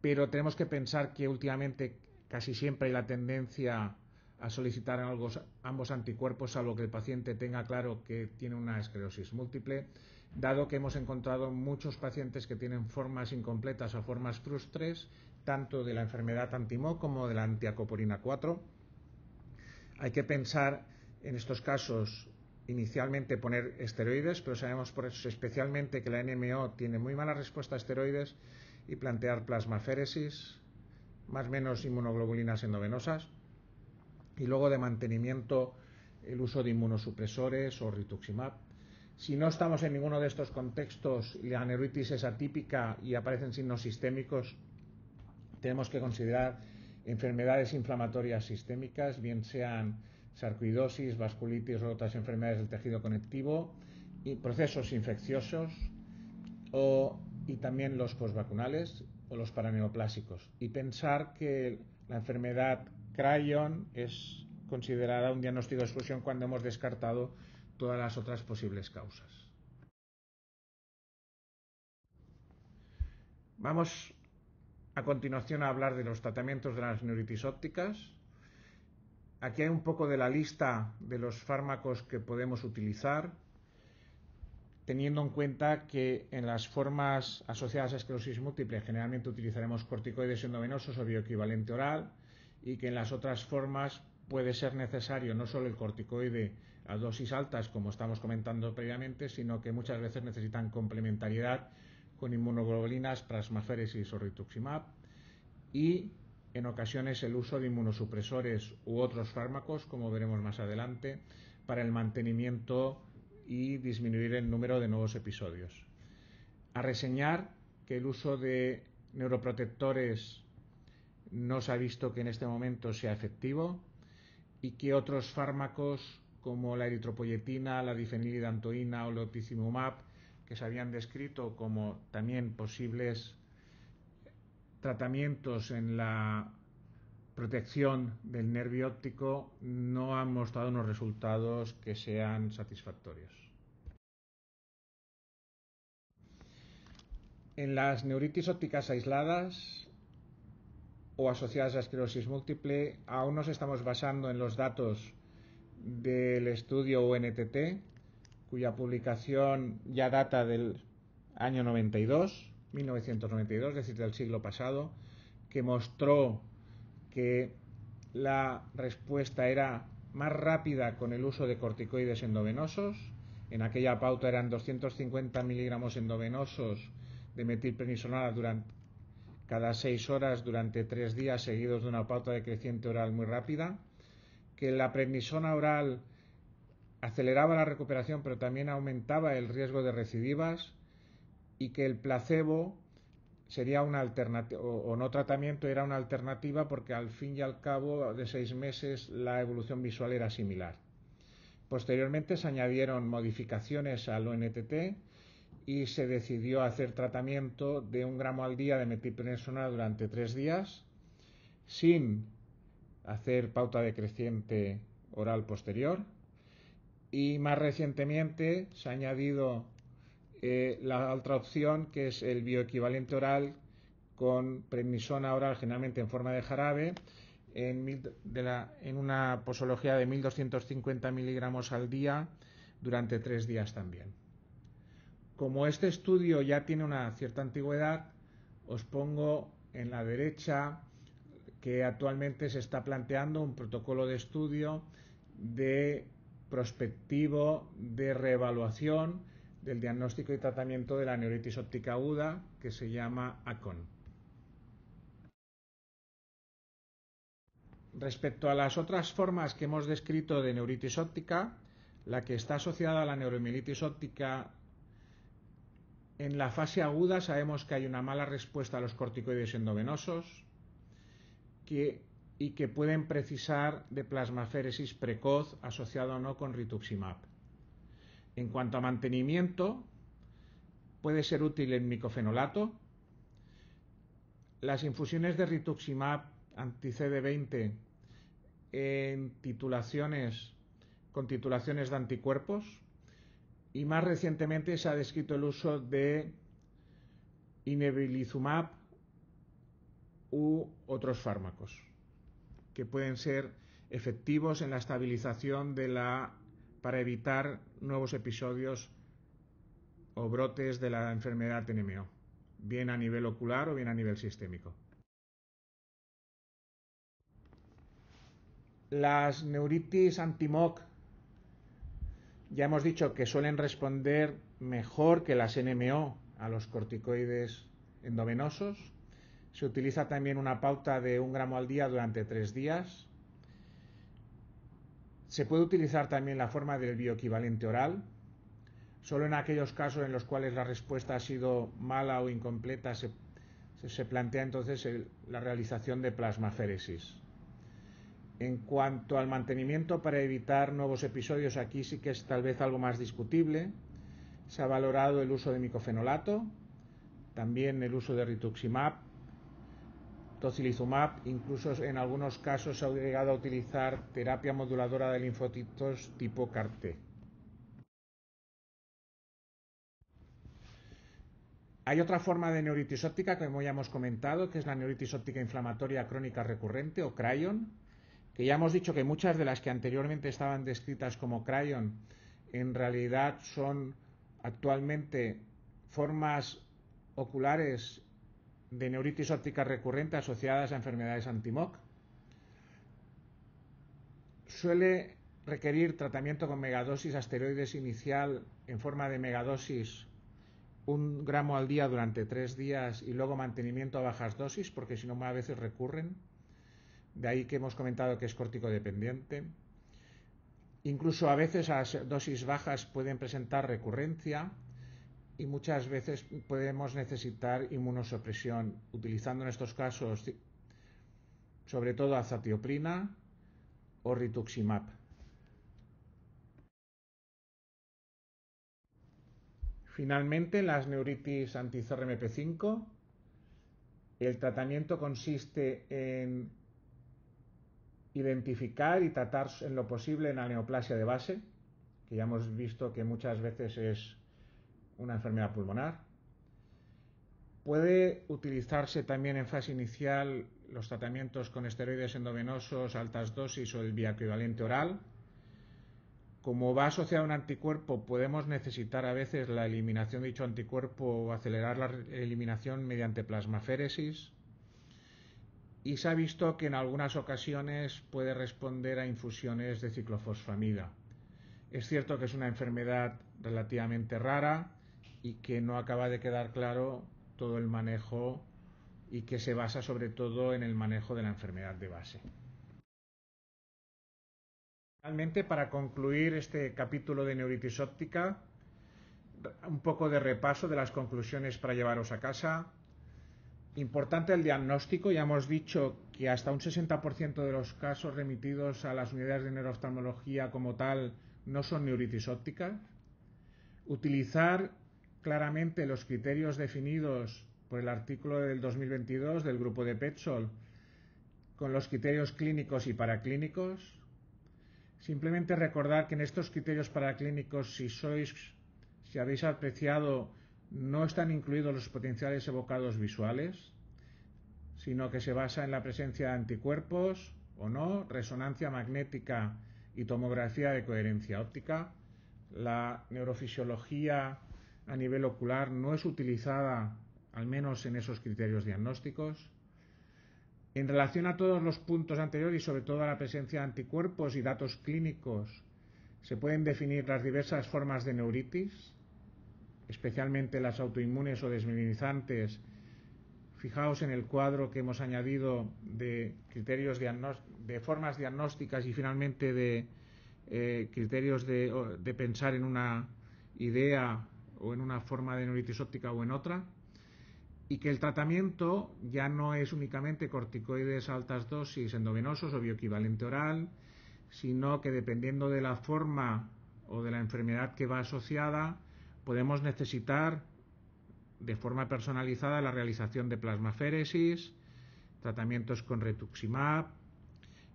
pero tenemos que pensar que últimamente casi siempre hay la tendencia a solicitar ambos anticuerpos, salvo que el paciente tenga claro que tiene una esclerosis múltiple, dado que hemos encontrado muchos pacientes que tienen formas incompletas o formas frustres, tanto de la enfermedad antimo como de la antiacoporina 4. Hay que pensar en estos casos inicialmente poner esteroides, pero sabemos por eso especialmente que la NMO tiene muy mala respuesta a esteroides y plantear plasmaféresis, más o menos inmunoglobulinas endovenosas y luego de mantenimiento el uso de inmunosupresores o rituximab. Si no estamos en ninguno de estos contextos y la neuritis es atípica y aparecen signos sistémicos, tenemos que considerar enfermedades inflamatorias sistémicas, bien sean sarcoidosis, vasculitis o otras enfermedades del tejido conectivo, y procesos infecciosos o, y también los postvacunales o los paraneoplásicos. Y pensar que la enfermedad Crayon es considerada un diagnóstico de exclusión cuando hemos descartado todas las otras posibles causas. Vamos a continuación a hablar de los tratamientos de las neuritis ópticas. Aquí hay un poco de la lista de los fármacos que podemos utilizar, teniendo en cuenta que en las formas asociadas a esclerosis múltiple generalmente utilizaremos corticoides endovenosos o bioequivalente oral y que en las otras formas puede ser necesario no solo el corticoide a dosis altas, como estamos comentando previamente, sino que muchas veces necesitan complementariedad con inmunoglobulinas, plasmaféresis o rituximab y en ocasiones el uso de inmunosupresores u otros fármacos, como veremos más adelante, para el mantenimiento y disminuir el número de nuevos episodios. A reseñar que el uso de neuroprotectores no se ha visto que en este momento sea efectivo y que otros fármacos como la eritropoyetina, la difenilidantoína o el opicimumab que se habían descrito como también posibles tratamientos en la protección del nervio óptico no han mostrado unos resultados que sean satisfactorios. En las neuritis ópticas aisladas o asociadas a esclerosis múltiple, aún nos estamos basando en los datos del estudio UNTT, cuya publicación ya data del año 92, 1992, es decir, del siglo pasado, que mostró que la respuesta era más rápida con el uso de corticoides endovenosos. En aquella pauta eran 250 miligramos endovenosos de metilprednisolona durante cada seis horas durante tres días seguidos de una pauta de creciente oral muy rápida. Que la prednisona oral aceleraba la recuperación pero también aumentaba el riesgo de recidivas y que el placebo sería una alternativa o, no tratamiento era una alternativa porque al fin y al cabo de seis meses la evolución visual era similar. Posteriormente se añadieron modificaciones al ONTT y se decidió hacer tratamiento de un gramo al día de metilprednisolona durante tres días sin hacer pauta decreciente oral posterior y más recientemente se ha añadido eh, la otra opción que es el bioequivalente oral con prednisona oral generalmente en forma de jarabe en, en una posología de 1250 miligramos al día durante tres días también. Como este estudio ya tiene una cierta antigüedad, os pongo en la derecha que actualmente se está planteando un protocolo de estudio de prospectivo de reevaluación del diagnóstico y tratamiento de la neuritis óptica aguda que se llama ACON. Respecto a las otras formas que hemos descrito de neuritis óptica, la que está asociada a la neuromielitis óptica en la fase aguda sabemos que hay una mala respuesta a los corticoides endovenosos y que pueden precisar de plasmaféresis precoz asociado o no con rituximab. En cuanto a mantenimiento, puede ser útil en micofenolato. Las infusiones de rituximab anti-CD20 en titulaciones con titulaciones de anticuerpos y más recientemente se ha descrito el uso de inebilizumab u otros fármacos que pueden ser efectivos en la estabilización de la para evitar nuevos episodios o brotes de la enfermedad NMO, bien a nivel ocular o bien a nivel sistémico. Las neuritis antimoc ya hemos dicho que suelen responder mejor que las NMO a los corticoides endovenosos. Se utiliza también una pauta de un gramo al día durante tres días. Se puede utilizar también la forma del bioequivalente oral. Solo en aquellos casos en los cuales la respuesta ha sido mala o incompleta se, plantea entonces la realización de plasmaféresis. En cuanto al mantenimiento para evitar nuevos episodios, aquí sí que es tal vez algo más discutible. Se ha valorado el uso de micofenolato, también el uso de rituximab, tocilizumab, incluso en algunos casos se ha llegado a utilizar terapia moduladora de linfocitos tipo CAR-T. Hay otra forma de neuritis óptica, como ya hemos comentado, que es la neuritis óptica inflamatoria crónica recurrente o CRYON, que ya hemos dicho que muchas de las que anteriormente estaban descritas como CRYON en realidad son actualmente formas oculares de neuritis óptica recurrente asociadas a enfermedades antimoc. Suele requerir tratamiento con megadosis asteroides inicial en forma de megadosis un gramo al día durante tres días y luego mantenimiento a bajas dosis, porque si no a veces recurren. De ahí que hemos comentado que es dependiente. Incluso a veces a dosis bajas pueden presentar recurrencia y muchas veces podemos necesitar inmunosupresión, utilizando en estos casos sobre todo azatioprina o rituximab. Finalmente, las neuritis anti-CRMP5. El tratamiento consiste en identificar y tratar en lo posible la neoplasia de base, que ya hemos visto que muchas veces es una enfermedad pulmonar. Puede utilizarse también en fase inicial los tratamientos con esteroides endovenosos, altas dosis o el bioequivalente oral. Como va asociado a un anticuerpo, podemos necesitar a veces la eliminación de dicho anticuerpo o acelerar la eliminación mediante plasmaféresis y se ha visto que en algunas ocasiones puede responder a infusiones de ciclofosfamida. Es cierto que es una enfermedad relativamente rara y que no acaba de quedar claro todo el manejo y que se basa sobre todo en el manejo de la enfermedad de base. Finalmente, para concluir este capítulo de neuritis óptica, un poco de repaso de las conclusiones para llevaros a casa. Importante el diagnóstico, ya hemos dicho que hasta un 60% de los casos remitidos a las unidades de neurooftalmología como tal no son neuritis ópticas. Utilizar claramente los criterios definidos por el artículo del 2022 del grupo de PETSOL con los criterios clínicos y paraclínicos. Simplemente recordar que en estos criterios paraclínicos, si sois, si habéis apreciado no están incluidos los potenciales evocados visuales, sino que se basa en la presencia de anticuerpos o no, resonancia magnética y tomografía de coherencia óptica. La neurofisiología a nivel ocular no es utilizada al menos en esos criterios diagnósticos. En relación a todos los puntos anteriores y sobre todo a la presencia de anticuerpos y datos clínicos, se pueden definir las diversas formas de neuritis, especialmente las autoinmunes o desmineralizantes. Fijaos en el cuadro que hemos añadido de criterios de formas diagnósticas y finalmente de eh, criterios de pensar en una idea o en una forma de neuritis óptica o en otra y que el tratamiento ya no es únicamente corticoides a altas dosis endovenosos o bioequivalente oral, sino que dependiendo de la forma o de la enfermedad que va asociada, podemos necesitar de forma personalizada la realización de plasmaféresis, tratamientos con rituximab,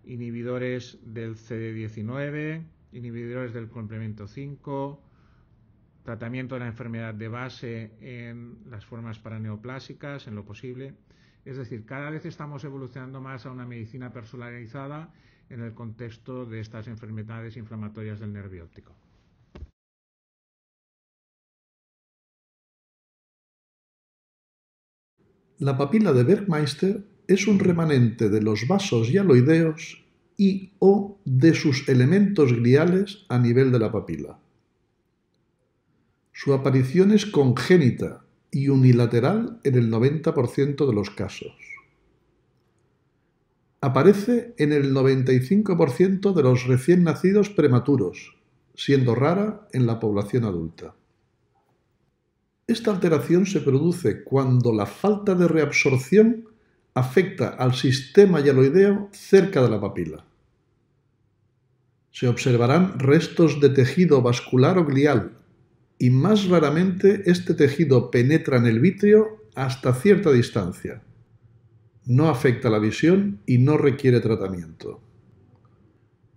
inhibidores del CD19, inhibidores del complemento 5, tratamiento de la enfermedad de base en las formas paraneoplásicas, en lo posible. Es decir, cada vez estamos evolucionando más a una medicina personalizada en el contexto de estas enfermedades inflamatorias del nervio óptico. La papila de Bergmeister es un remanente de los vasos hialoideos y o de sus elementos gliales a nivel de la papila. Su aparición es congénita y unilateral en el 90% de los casos. Aparece en el 95% de los recién nacidos prematuros, siendo rara en la población adulta. Esta alteración se produce cuando la falta de reabsorción afecta al sistema hialoideo cerca de la papila. Se observarán restos de tejido vascular o glial y más raramente este tejido penetra en el vitrio hasta cierta distancia. No afecta la visión y no requiere tratamiento.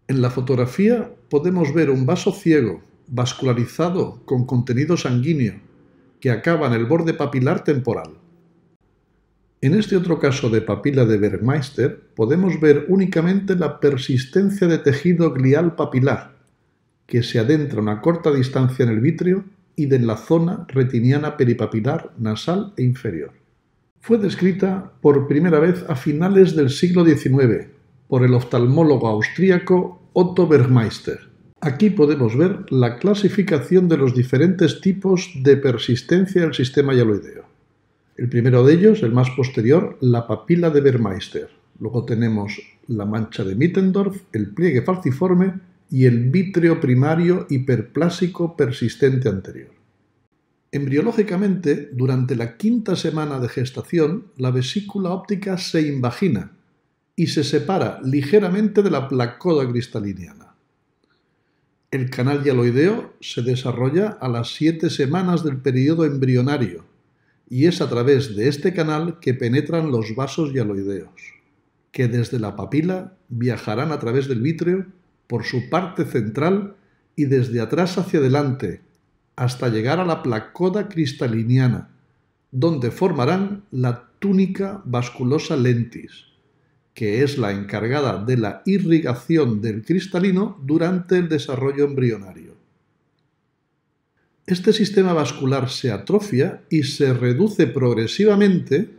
En la fotografía podemos ver un vaso ciego, vascularizado con contenido sanguíneo, que acaba en el borde papilar temporal. En este otro caso de papila de Bergmeister podemos ver únicamente la persistencia de tejido glial papilar, que se adentra una corta distancia en el vitrio y de la zona retiniana peripapilar nasal e inferior. Fue descrita por primera vez a finales del siglo XIX por el oftalmólogo austríaco Otto Bergmeister. Aquí podemos ver la clasificación de los diferentes tipos de persistencia del sistema hialoideo. El primero de ellos, el más posterior, la papila de Bergmeister. Luego tenemos la mancha de Mittendorf, el pliegue falciforme y el vítreo primario hiperplásico persistente anterior. Embriológicamente, durante la quinta semana de gestación, la vesícula óptica se invagina y se separa ligeramente de la placoda cristaliniana. El canal hialoideo se desarrolla a las siete semanas del periodo embrionario y es a través de este canal que penetran los vasos hialoideos, que desde la papila viajarán a través del vítreo por su parte central y desde atrás hacia adelante, hasta llegar a la placoda cristaliniana, donde formarán la túnica vasculosa lentis, que es la encargada de la irrigación del cristalino durante el desarrollo embrionario. Este sistema vascular se atrofia y se reduce progresivamente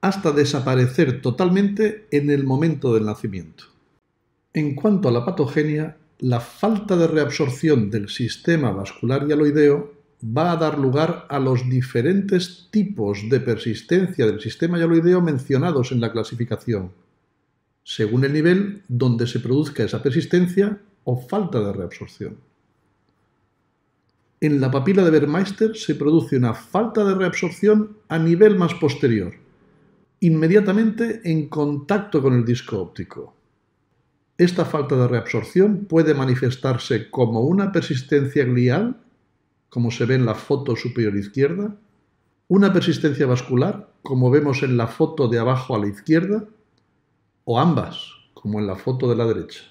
hasta desaparecer totalmente en el momento del nacimiento. En cuanto a la patogenia, la falta de reabsorción del sistema vascular hialoideo va a dar lugar a los diferentes tipos de persistencia del sistema hialoideo mencionados en la clasificación, según el nivel donde se produzca esa persistencia o falta de reabsorción. En la papila de Bermeister se produce una falta de reabsorción a nivel más posterior, inmediatamente en contacto con el disco óptico. Esta falta de reabsorción puede manifestarse como una persistencia glial, como se ve en la foto superior izquierda, una persistencia vascular, como vemos en la foto de abajo a la izquierda, o ambas, como en la foto de la derecha.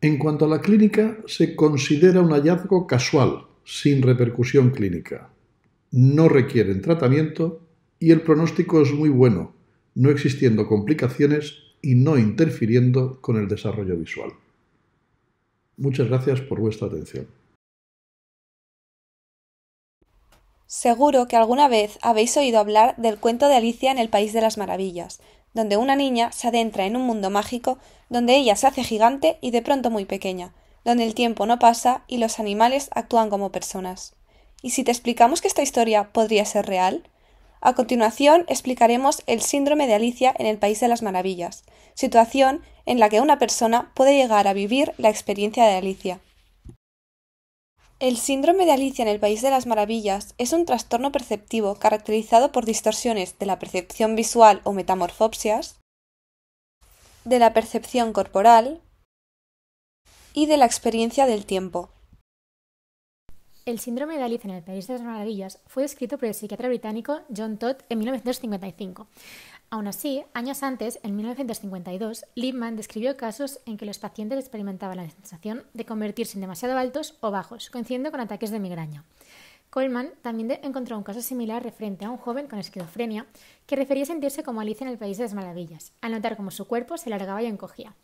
En cuanto a la clínica, se considera un hallazgo casual, sin repercusión clínica. No requieren tratamiento y el pronóstico es muy bueno, no existiendo complicaciones y no interfiriendo con el desarrollo visual. Muchas gracias por vuestra atención. Seguro que alguna vez habéis oído hablar del cuento de Alicia en el País de las Maravillas, donde una niña se adentra en un mundo mágico donde ella se hace gigante y de pronto muy pequeña, donde el tiempo no pasa y los animales actúan como personas. ¿Y si te explicamos que esta historia podría ser real? A continuación explicaremos el síndrome de Alicia en el País de las Maravillas, situación en la que una persona puede llegar a vivir la experiencia de Alicia. El síndrome de Alicia en el País de las Maravillas es un trastorno perceptivo caracterizado por distorsiones de la percepción visual o metamorfopsias, de la percepción corporal y de la experiencia del tiempo. El síndrome de Alicia en el País de las Maravillas fue descrito por el psiquiatra británico John Todd en 1955. Aún así, años antes, en 1952, Liebman describió casos en que los pacientes experimentaban la sensación de convertirse en demasiado altos o bajos, coincidiendo con ataques de migraña. Coleman también encontró un caso similar referente a un joven con esquizofrenia que refería sentirse como Alicia en el País de las Maravillas, al notar cómo su cuerpo se alargaba y encogía.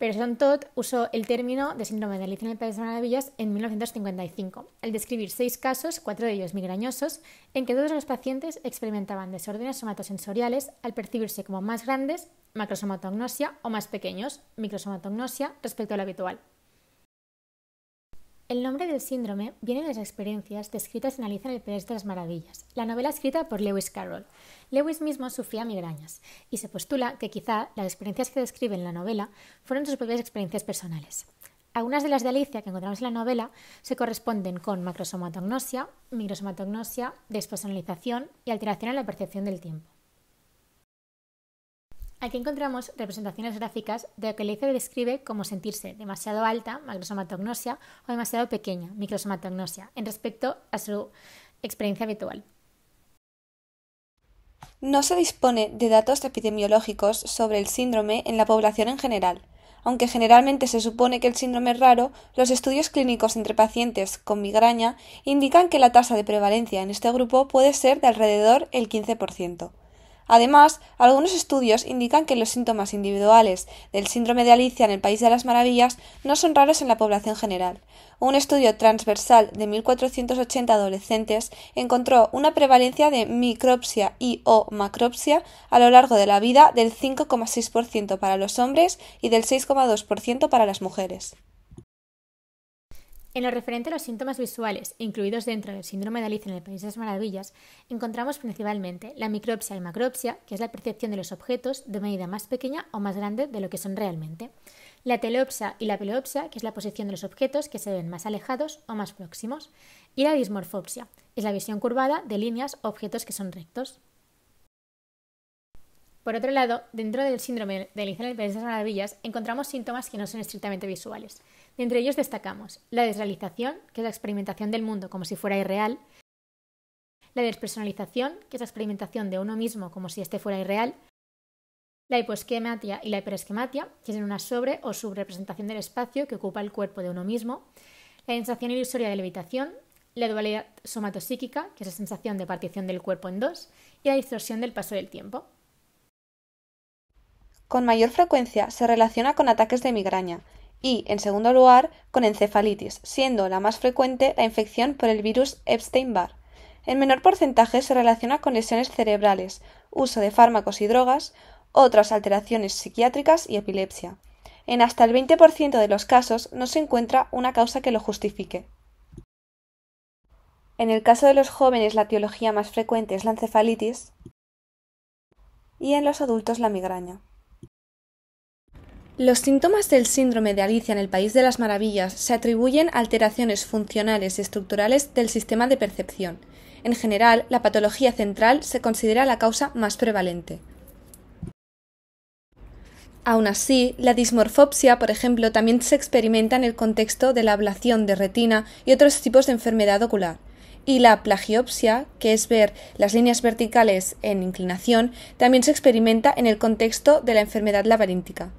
Pero Todd usó el término de síndrome de Alicia en el País de las Maravillas en 1955, al describir seis casos, cuatro de ellos migrañosos, en que todos los pacientes experimentaban desórdenes somatosensoriales al percibirse como más grandes, macrosomatognosia, o más pequeños, microsomatognosia, respecto a lo habitual. El nombre del síndrome viene de las experiencias descritas en Alicia en el País de las Maravillas, la novela escrita por Lewis Carroll. Lewis mismo sufría migrañas y se postula que quizá las experiencias que describe en la novela fueron sus propias experiencias personales. Algunas de las de Alicia que encontramos en la novela se corresponden con macrosomatognosia, microsomatognosia, despersonalización y alteración en la percepción del tiempo. Aquí encontramos representaciones gráficas de lo que Alicia describe como sentirse demasiado alta, macrosomatognosia, o demasiado pequeña, microsomatognosia, en respecto a su experiencia habitual. No se dispone de datos epidemiológicos sobre el síndrome en la población en general. Aunque generalmente se supone que el síndrome es raro, los estudios clínicos entre pacientes con migraña indican que la tasa de prevalencia en este grupo puede ser de alrededor el 15%. Además, algunos estudios indican que los síntomas individuales del síndrome de Alicia en el País de las Maravillas no son raros en la población general. Un estudio transversal de 1.480 adolescentes encontró una prevalencia de micropsia y o macropsia a lo largo de la vida del 5,6% para los hombres y del 6,2% para las mujeres. En lo referente a los síntomas visuales incluidos dentro del síndrome de Alicia en el País de las Maravillas, encontramos principalmente la micropsia y macropsia, que es la percepción de los objetos de medida más pequeña o más grande de lo que son realmente, la teleopsia y la peleopsia, que es la posición de los objetos que se ven más alejados o más próximos, y la dismorfopsia, es la visión curvada de líneas o objetos que son rectos. Por otro lado, dentro del síndrome de Alicia en el País de las Maravillas encontramos síntomas que no son estrictamente visuales. De entre ellos destacamos la desrealización, que es la experimentación del mundo como si fuera irreal, la despersonalización, que es la experimentación de uno mismo como si éste fuera irreal, la hipoesquematia y la hiperesquematia, que es una sobre o subrepresentación del espacio que ocupa el cuerpo de uno mismo, la sensación ilusoria de levitación, la dualidad somatosíquica, que es la sensación de partición del cuerpo en dos, y la distorsión del paso del tiempo. Con mayor frecuencia se relaciona con ataques de migraña y, en segundo lugar, con encefalitis, siendo la más frecuente la infección por el virus Epstein-Barr. En menor porcentaje se relaciona con lesiones cerebrales, uso de fármacos y drogas, otras alteraciones psiquiátricas y epilepsia. En hasta el 20% de los casos no se encuentra una causa que lo justifique. En el caso de los jóvenes la etiología más frecuente es la encefalitis y en los adultos la migraña. Los síntomas del síndrome de Alicia en el País de las Maravillas se atribuyen a alteraciones funcionales y estructurales del sistema de percepción. En general, la patología central se considera la causa más prevalente. Aún así, la dismorfopsia, por ejemplo, también se experimenta en el contexto de la ablación de retina y otros tipos de enfermedad ocular. Y la plagiopsia, que es ver las líneas verticales en inclinación, también se experimenta en el contexto de la enfermedad laberíntica.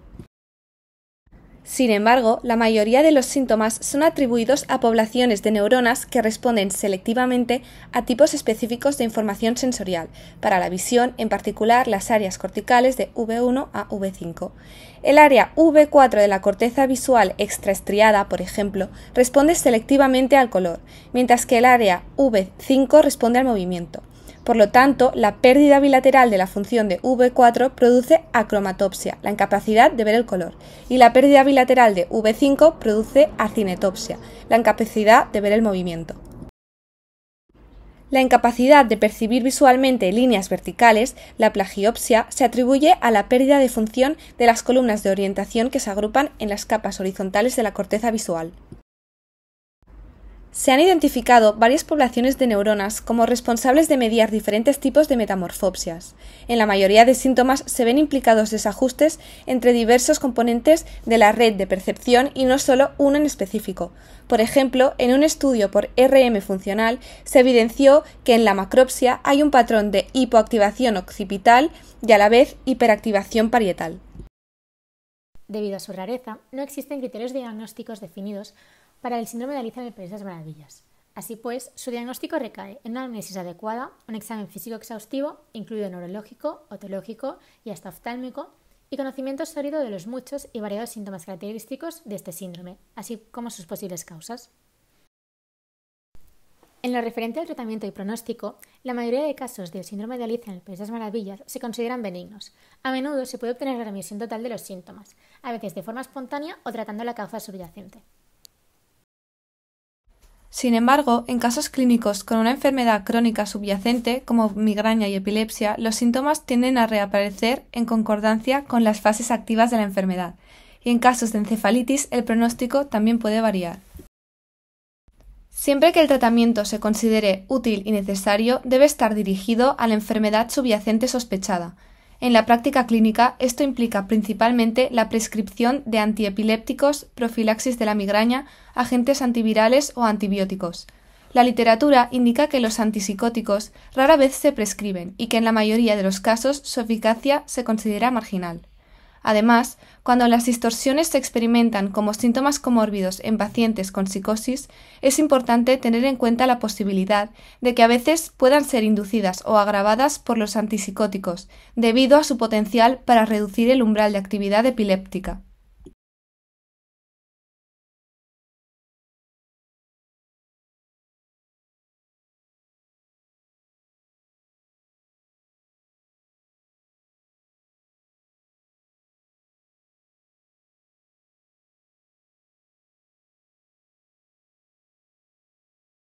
Sin embargo, la mayoría de los síntomas son atribuidos a poblaciones de neuronas que responden selectivamente a tipos específicos de información sensorial, para la visión, en particular las áreas corticales de V1 a V5. El área V4 de la corteza visual extraestriada, por ejemplo, responde selectivamente al color, mientras que el área V5 responde al movimiento. Por lo tanto, la pérdida bilateral de la función de V4 produce acromatopsia, la incapacidad de ver el color, y la pérdida bilateral de V5 produce acinetopsia, la incapacidad de ver el movimiento. La incapacidad de percibir visualmente líneas verticales, la plagiopsia, se atribuye a la pérdida de función de las columnas de orientación que se agrupan en las capas horizontales de la corteza visual. Se han identificado varias poblaciones de neuronas como responsables de mediar diferentes tipos de metamorfopsias. En la mayoría de síntomas se ven implicados desajustes entre diversos componentes de la red de percepción y no solo uno en específico. Por ejemplo, en un estudio por RM funcional se evidenció que en la macropsia hay un patrón de hipoactivación occipital y a la vez hiperactivación parietal. Debido a su rareza, no existen criterios diagnósticos definidos para el síndrome de Alicia en el País de las Maravillas. Así pues, su diagnóstico recae en una análisis adecuada, un examen físico exhaustivo, incluido neurológico, otológico y hasta oftálmico, y conocimiento sólido de los muchos y variados síntomas característicos de este síndrome, así como sus posibles causas. En lo referente al tratamiento y pronóstico, la mayoría de casos del síndrome de Alicia en el País de las Maravillas se consideran benignos. A menudo se puede obtener la remisión total de los síntomas, a veces de forma espontánea o tratando la causa subyacente. Sin embargo, en casos clínicos con una enfermedad crónica subyacente, como migraña y epilepsia, los síntomas tienden a reaparecer en concordancia con las fases activas de la enfermedad, y en casos de encefalitis el pronóstico también puede variar. Siempre que el tratamiento se considere útil y necesario, debe estar dirigido a la enfermedad subyacente sospechada, en la práctica clínica, esto implica principalmente la prescripción de antiepilépticos, profilaxis de la migraña, agentes antivirales o antibióticos. La literatura indica que los antipsicóticos rara vez se prescriben y que en la mayoría de los casos su eficacia se considera marginal. Además, cuando las distorsiones se experimentan como síntomas comórbidos en pacientes con psicosis, es importante tener en cuenta la posibilidad de que a veces puedan ser inducidas o agravadas por los antipsicóticos, debido a su potencial para reducir el umbral de actividad epiléptica.